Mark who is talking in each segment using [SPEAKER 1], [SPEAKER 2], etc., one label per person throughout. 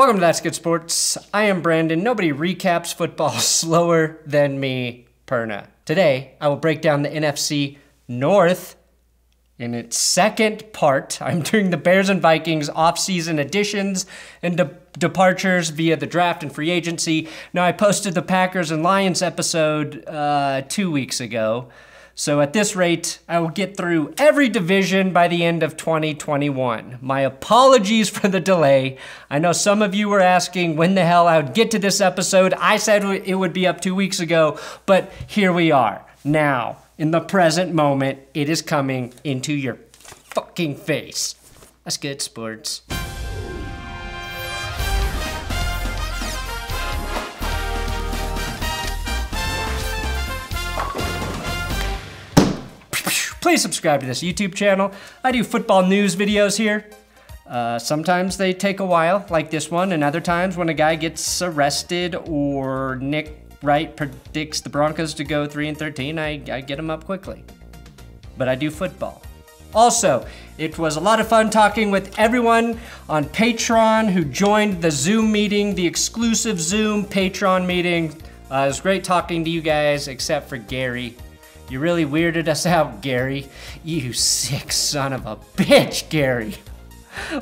[SPEAKER 1] Welcome to That's Good Sports. I am Brandon. Nobody recaps football slower than me, Perna. Today, I will break down the NFC North in its second part. I'm doing the Bears and Vikings offseason additions and de- departures via the draft and free agency. Now, I posted the Packers and Lions episode uh, two weeks ago. So at this rate, I will get through every division by the end of 2021. My apologies for the delay. I know some of you were asking when the hell I would get to this episode. I said it would be up two weeks ago, but here we are. Now, in the present moment, it is coming into your fucking face. That's good, sports. Please subscribe to this YouTube channel. I do football news videos here. Uh, sometimes they take a while, like this one, and other times when a guy gets arrested or Nick Wright predicts the Broncos to go 3 and 13, I, I get them up quickly. But I do football. Also, it was a lot of fun talking with everyone on Patreon who joined the Zoom meeting, the exclusive Zoom Patreon meeting. Uh, it was great talking to you guys, except for Gary. You really weirded us out, Gary. You sick son of a bitch, Gary.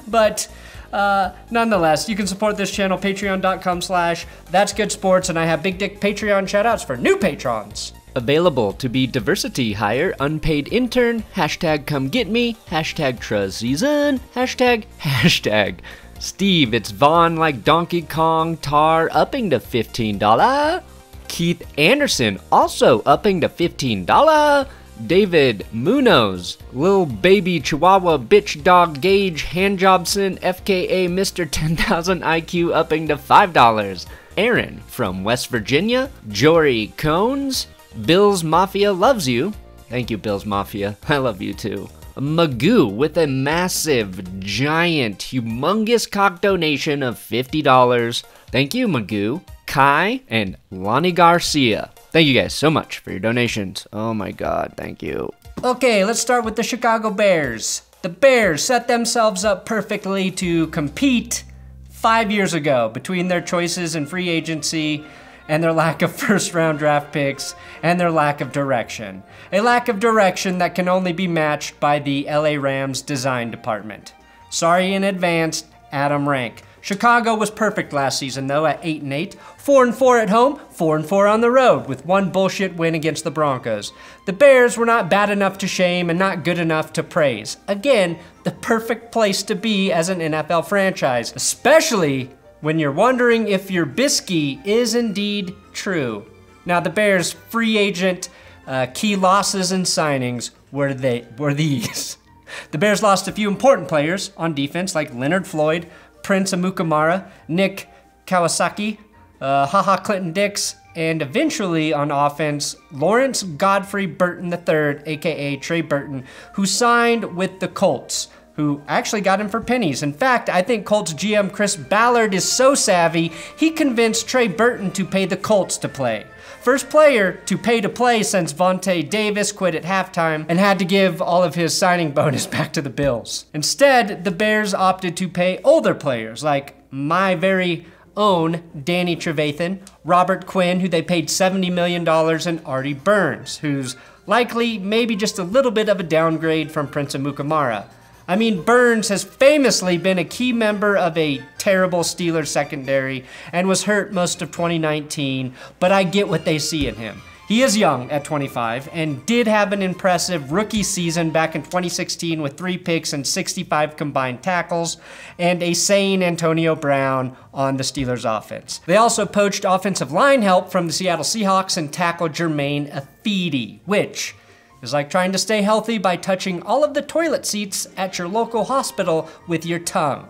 [SPEAKER 1] But uh, nonetheless, you can support this channel, patreon.com slash that's good sports, and I have big dick Patreon shoutouts for new patrons.
[SPEAKER 2] Available to be diversity hire, unpaid intern, hashtag come get me, hashtag trust season, hashtag, hashtag. Steve, it's Vaughn like Donkey Kong, Tar upping to $15. Keith Anderson also upping to $15. David Munoz, Lil Baby Chihuahua Bitch Dog Gage Handjobson, FKA Mr. 10,000 IQ upping to $5. Aaron from West Virginia, Jory Cones, Bill's Mafia loves you. Thank you, Bill's Mafia. I love you too. Magoo with a massive, giant, humongous cock donation of $50. Thank you, Magoo. Kai, and Lonnie Garcia. Thank you guys so much for your donations. Oh my god, thank you.
[SPEAKER 1] Okay, let's start with the Chicago Bears. The Bears set themselves up perfectly to compete five years ago between their choices in free agency and their lack of first round draft picks and their lack of direction. A lack of direction that can only be matched by the LA Rams design department. Sorry in advance, Adam Rank. Chicago was perfect last season though at 8 and 8, 4 and 4 at home, 4 and 4 on the road with one bullshit win against the Broncos. The Bears were not bad enough to shame and not good enough to praise. Again, the perfect place to be as an NFL franchise, especially when you're wondering if your bisky is indeed true. Now the Bears free agent uh, key losses and signings were they were these. The Bears lost a few important players on defense like Leonard Floyd, Prince Amukamara, Nick Kwiatkoski, uh, Ha Ha Clinton-Dix, and eventually on offense, Lawrence Godfrey Burton III, aka Trey Burton, who signed with the Colts, who actually got him for pennies. In fact, I think Colts GM Chris Ballard is so savvy, he convinced Trey Burton to pay the Colts to play. First player to pay to play since Vontae Davis quit at halftime and had to give all of his signing bonus back to the Bills. Instead, the Bears opted to pay older players like my very own Danny Trevathan, Robert Quinn, who they paid $70 million, and Artie Burns, who's likely maybe just a little bit of a downgrade from Prince Amukamara. I mean, Burns has famously been a key member of a terrible Steelers secondary and was hurt most of 2019, but I get what they see in him. He is young at 25 and did have an impressive rookie season back in 2016 with three picks and 65 combined tackles and a sane Antonio Brown on the Steelers offense. They also poached offensive line help from the Seattle Seahawks and tackled Germain Ifedi, which is like trying to stay healthy by touching all of the toilet seats at your local hospital with your tongue.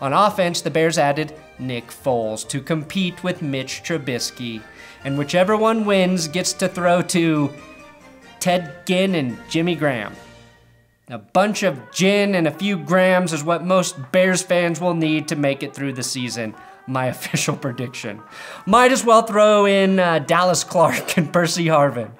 [SPEAKER 1] On offense, the Bears added Nick Foles to compete with Mitch Trubisky, and whichever one wins gets to throw to Ted Ginn and Jimmy Graham. A bunch of gin and a few grams is what most Bears fans will need to make it through the season. My official prediction. Might as well throw in uh, Dallas Clark and Percy Harvin.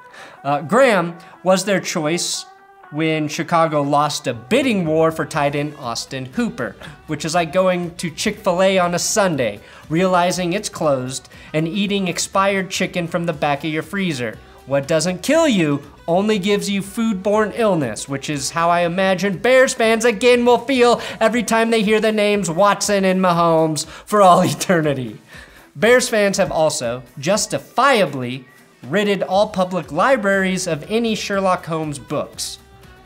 [SPEAKER 1] Uh, Graham was their choice when Chicago lost a bidding war for tight end Austin Hooper, which is like going to Chick fil A on a Sunday, realizing it's closed, and eating expired chicken from the back of your freezer. What doesn't kill you only gives you foodborne illness, which is how I imagine Bears fans again will feel every time they hear the names Watson and Mahomes for all eternity. Bears fans have also, justifiably, ridded all public libraries of any Sherlock Holmes books.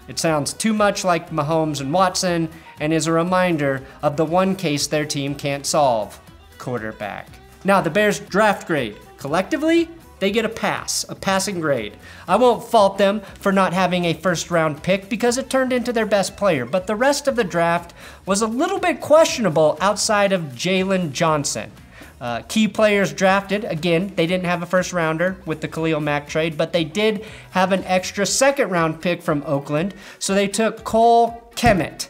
[SPEAKER 1] It sounds too much like Mahomes and Watson and is a reminder of the one case their team can't solve quarterback. Now, the Bears' draft grade. Collectively, they get a pass, a passing grade. I won't fault them for not having a first round pick because it turned into their best player, but the rest of the draft was a little bit questionable outside of Jaylon Johnson. Uh, key players drafted, again, they didn't have a first rounder with the Khalil Mack trade, but they did have an extra second round pick from Oakland, so they took Cole Kmet.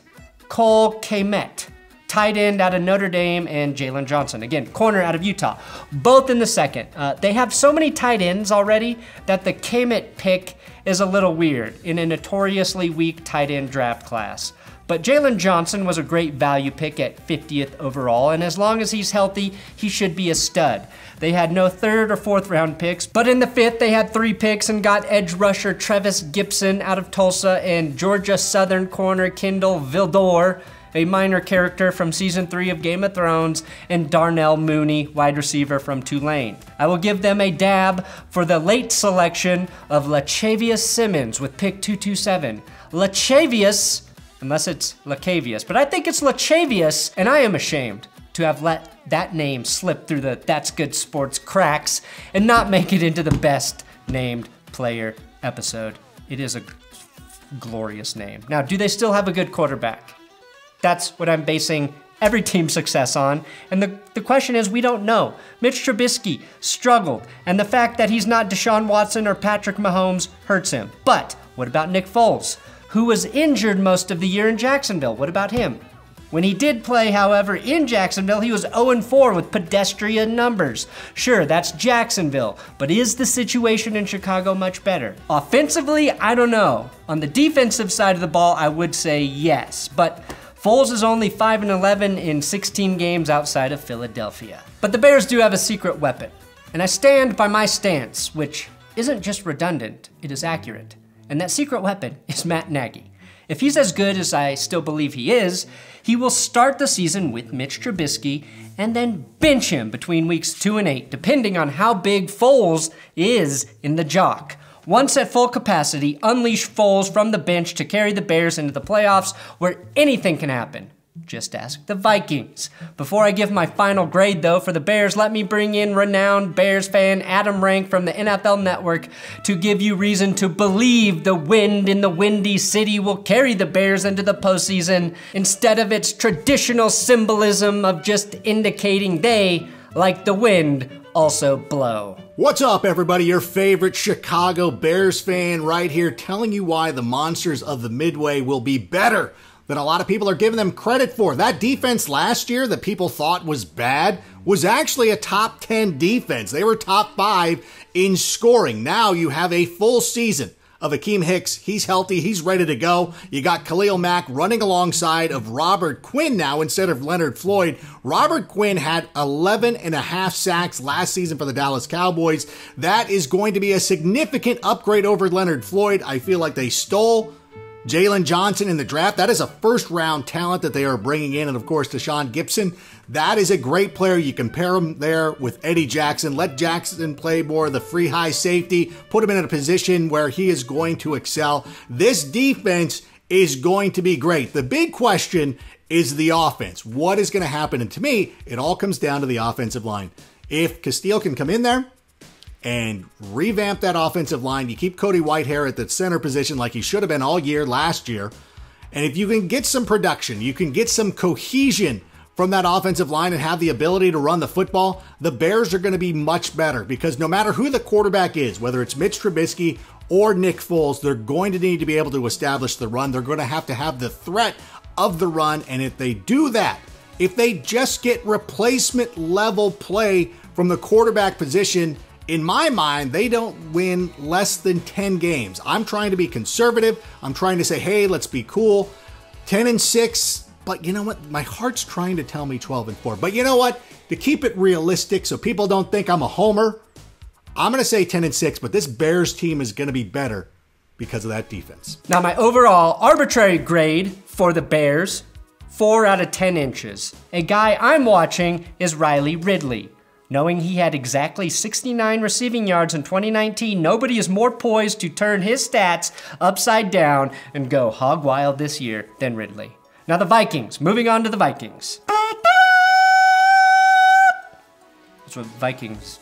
[SPEAKER 1] Cole Kmet tight end out of Notre Dame, and Jaylon Johnson. Again, corner out of Utah. Both in the second. Uh, they have so many tight ends already that the Kmet pick is a little weird in a notoriously weak tight end draft class. But Jaylon Johnson was a great value pick at 50th overall, and as long as he's healthy, he should be a stud. They had no third or fourth round picks, but in the fifth, they had three picks and got edge rusher Trevis Gipson out of Tulsa and Georgia Southern corner Kindle Vildor a minor character from season 3 of Game of Thrones, and Darnell Mooney, wide receiver from Tulane. I will give them a dab for the late selection of Lachavious Simmons with pick 227. Lachavious, unless it's Lacavius, but I think it's Lachavious, and I am ashamed to have let that name slip through the That's Good Sports cracks and not make it into the best named player episode. It is a glorious name. Now, do they still have a good quarterback? That's what I'm basing every team's success on. And the, the question is, we don't know. Mitch Trubisky struggled, and the fact that he's not Deshaun Watson or Patrick Mahomes hurts him. But what about Nick Foles, who was injured most of the year in Jacksonville? What about him? When he did play, however, in Jacksonville, he was 0 4 with pedestrian numbers. Sure, that's Jacksonville, but is the situation in Chicago much better? Offensively, I don't know. On the defensive side of the ball, I would say yes, but Foles is only 5 and 11 in 16 games outside of Philadelphia. But the Bears do have a secret weapon, and I stand by my stance, which isn't just redundant, it is accurate. And that secret weapon is Matt Nagy. If he's as good as I still believe he is, he will start the season with Mitch Trubisky and then bench him between weeks 2 and 8, depending on how big Foles is in the jock. Once at full capacity, unleash Foles from the bench to carry the Bears into the playoffs where anything can happen. Just ask the Vikings. Before I give my final grade, though, for the Bears, let me bring in renowned Bears fan Adam Rank from the NFL Network to give you reason to believe the wind in the Windy City will carry the Bears into the postseason instead of its traditional symbolism of just indicating they, like the wind, also blow.
[SPEAKER 3] What's up, everybody? Your favorite Chicago Bears fan right here telling you why the Monsters of the Midway will be better than a lot of people are giving them credit for. That defense last year that people thought was bad was actually a top 10 defense. They were top five in scoring. Now you have a full season of Akiem Hicks. He's healthy. He's ready to go. You got Khalil Mack running alongside of Robert Quinn now instead of Leonard Floyd. Robert Quinn had 11 and a half sacks last season for the Dallas Cowboys. That is going to be a significant upgrade over Leonard Floyd. I feel like they stole Jaylon Johnson in the draft. That is a first round talent that they are bringing in. And of course, Tashaun Gipson, That is a great player. You can pair him there with Eddie Jackson. Let Jackson play more the free high safety. Put him in a position where he is going to excel. This defense is going to be great. The big question is the offense. What is going to happen? And to me, it all comes down to the offensive line. If Castillo can come in there, and revamp that offensive line. You keep Cody Whitehair at the center position like he should have been all year last year. And if you can get some production, you can get some cohesion from that offensive line and have the ability to run the football, the Bears are going to be much better because no matter who the quarterback is, whether it's Mitch Trubisky or Nick Foles, they're going to need to be able to establish the run. They're going to have to have the threat of the run. And if they do that, if they just get replacement level play from the quarterback position, in my mind, they don't win less than 10 games. I'm trying to be conservative. I'm trying to say, hey, let's be cool. 10 and 6, but you know what? My heart's trying to tell me 12 and 4. But you know what? To keep it realistic so people don't think I'm a homer, I'm going to say 10 and 6, but this Bears team is going to be better because of that defense.
[SPEAKER 1] Now, my overall arbitrary grade for the Bears 4 out of 10 inches. A guy I'm watching is Riley Ridley. Knowing he had exactly 69 receiving yards in 2019, nobody is more poised to turn his stats upside down and go hog wild this year than Ridley. Now, the Vikings, moving on to the Vikings. That's what Vikings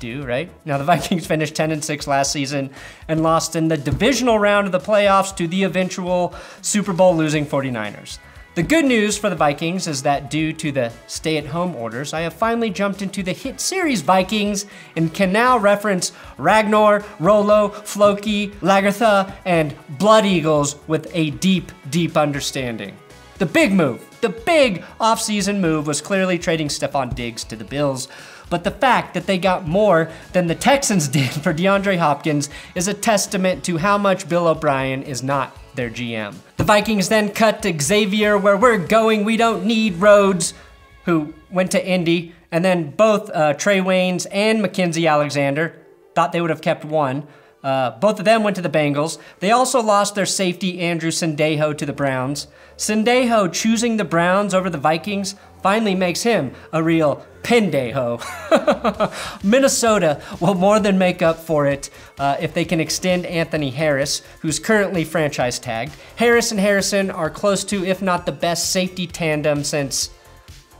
[SPEAKER 1] do, right? Now, the Vikings finished 10 and 6 last season and lost in the divisional round of the playoffs to the eventual Super Bowl losing 49ers. The good news for the Vikings is that due to the stay at home orders, I have finally jumped into the hit series Vikings and can now reference Ragnar, Rollo, Floki, Lagertha, and Blood Eagles with a deep, deep understanding. The big move, the big offseason move was clearly trading Stefon Diggs to the Bills. But the fact that they got more than the Texans did for DeAndre Hopkins is a testament to how much Bill O'Brien is not their GM. The Vikings then cut to Xavier, where we're going, we don't need Rhodes, who went to Indy, and then both uh, Trae Waynes and Mackensie Alexander thought they would have kept one. Uh, both of them went to the Bengals. They also lost their safety, Andrew Sendejo, to the Browns. Sendejo choosing the Browns over the Vikings finally makes him a real pendejo. Minnesota will more than make up for it uh, if they can extend Anthony Harris, who's currently franchise tagged. Harris and Harrison are close to, if not the best safety tandem since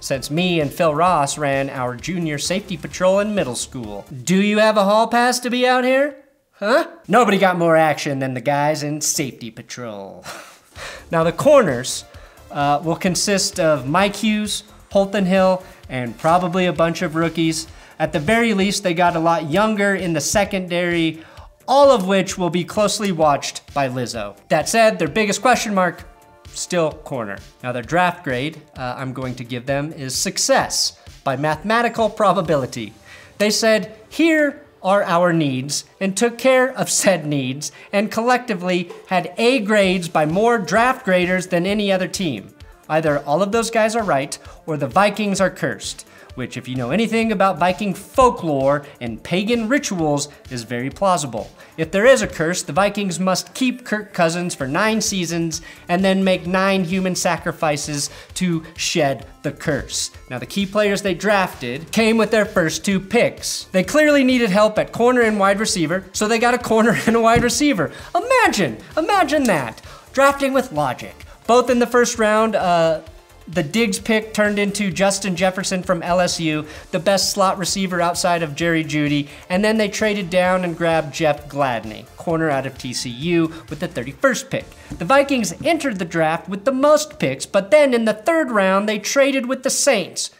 [SPEAKER 1] since me and Phil Ross ran our junior safety patrol in middle school. Do you have a hall pass to be out here? Huh? Nobody got more action than the guys in safety patrol. now the corners uh, will consist of Mike Hughes, Holton Hill, and probably a bunch of rookies. At the very least, they got a lot younger in the secondary, all of which will be closely watched by Lizzo. That said, their biggest question mark, still corner. Now their draft grade uh, I'm going to give them is success by mathematical probability. They said, here are our needs, and took care of said needs, and collectively had A grades by more draft graders than any other team. Either all of those guys are right, or the Vikings are cursed, which, if you know anything about Viking folklore and pagan rituals, is very plausible. If there is a curse, the Vikings must keep Kirk Cousins for nine seasons and then make nine human sacrifices to shed the curse. Now, the key players they drafted came with their first two picks. They clearly needed help at corner and wide receiver, so they got a corner and a wide receiver. Imagine, imagine that. Drafting with logic. Both in the first round, uh, the Diggs pick turned into Justin Jefferson from LSU, the best slot receiver outside of Jerry Jeudy, and then they traded down and grabbed Jeff Gladney, corner out of TCU, with the 31st pick. The Vikings entered the draft with the most picks, but then in the third round, they traded with the Saints.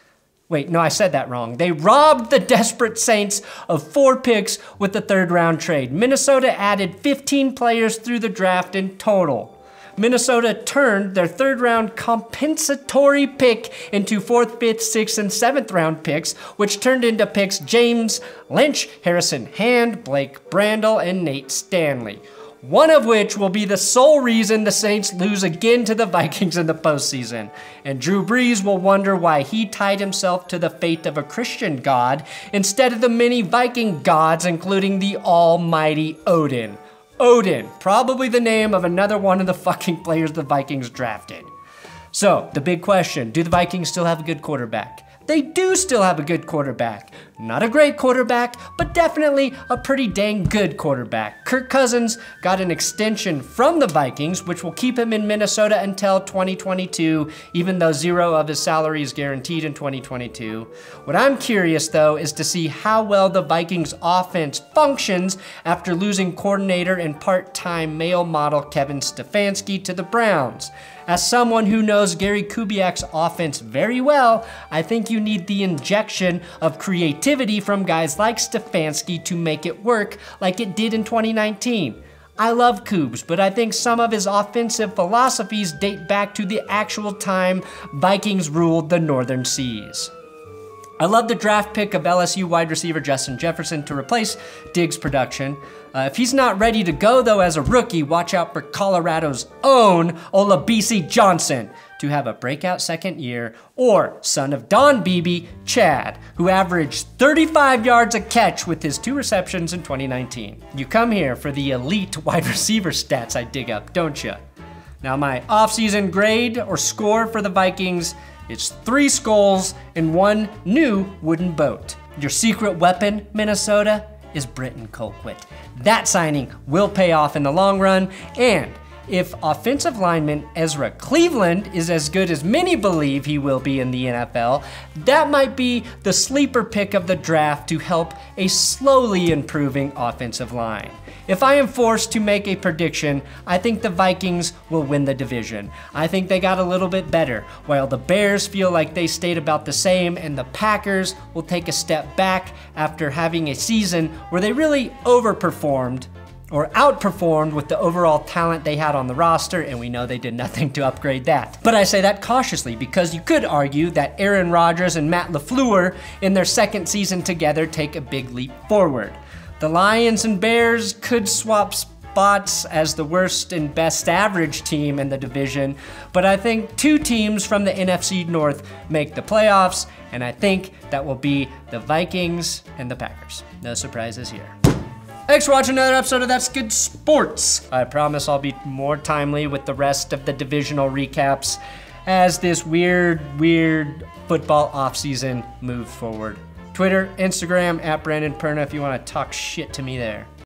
[SPEAKER 1] Wait, no, I said that wrong. They robbed the desperate Saints of four picks with the third round trade. Minnesota added 15 players through the draft in total. Minnesota turned their third round compensatory pick into fourth, fifth, sixth, and seventh round picks, which turned into picks James Lynch, Harrison Hand, Blake Brandel, and Nate Stanley. One of which will be the sole reason the Saints lose again to the Vikings in the postseason. And Drew Brees will wonder why he tied himself to the fate of a Christian god instead of the many Viking gods, including the almighty Odin. Odin, probably the name of another one of the fucking players the Vikings drafted. So, the big question do the Vikings still have a good quarterback? They do still have a good quarterback. Not a great quarterback, but definitely a pretty dang good quarterback. Kirk Cousins got an extension from the Vikings, which will keep him in Minnesota until 2022, even though zero of his salary is guaranteed in 2022. What I'm curious, though, is to see how well the Vikings offense functions after losing coordinator and part time male model Kevin Stefanski to the Browns. As someone who knows Gary Kubiak's offense very well, I think you need the injection of creativity from guys like Stefanski to make it work like it did in 2019. I love Kubes, but I think some of his offensive philosophies date back to the actual time Vikings ruled the northern seas. I love the draft pick of LSU wide receiver Justin Jefferson to replace Diggs' production. Uh, if he's not ready to go, though, as a rookie, watch out for Colorado's own Olabisi Johnson to have a breakout second year, or son of Don Beebe, Chad, who averaged 35 yards a catch with his two receptions in 2019. You come here for the elite wide receiver stats I dig up, don't you? Now, my offseason grade or score for the Vikings it's three skulls and one new wooden boat. Your secret weapon, Minnesota, is Britton Colquitt. That signing will pay off in the long run, and if offensive lineman Ezra Cleveland is as good as many believe he will be in the NFL, that might be the sleeper pick of the draft to help a slowly improving offensive line. If I am forced to make a prediction, I think the Vikings will win the division. I think they got a little bit better, while the Bears feel like they stayed about the same, and the Packers will take a step back after having a season where they really overperformed or outperformed with the overall talent they had on the roster, and we know they did nothing to upgrade that. But I say that cautiously because you could argue that Aaron Rodgers and Matt LaFleur in their second season together take a big leap forward. The Lions and Bears could swap spots as the worst and best average team in the division, but I think two teams from the NFC North make the playoffs, and I think that will be the Vikings and the Packers. No surprises here. Thanks for watching another episode of That's Good Sports. I promise I'll be more timely with the rest of the divisional recaps as this weird, weird football offseason moves forward. Twitter, Instagram, at Brandon Perna if you want to talk shit to me there.